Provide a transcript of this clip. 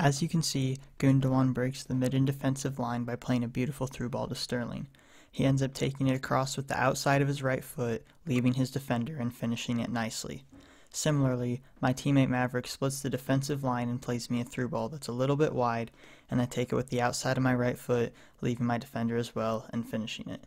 As you can see, Gundogan breaks the mid and defensive line by playing a beautiful through ball to Sterling. He ends up taking it across with the outside of his right foot, leaving his defender and finishing it nicely. Similarly, my teammate Maverick splits the defensive line and plays me a through ball that's a little bit wide, and I take it with the outside of my right foot, leaving my defender as well and finishing it.